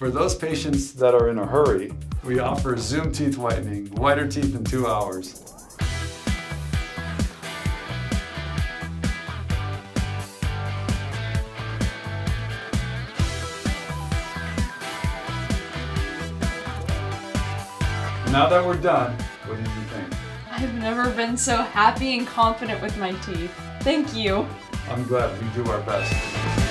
For those patients that are in a hurry, we offer Zoom teeth whitening, whiter teeth in two hours. Now that we're done, what do you think? I've never been so happy and confident with my teeth. Thank you. I'm glad we do our best.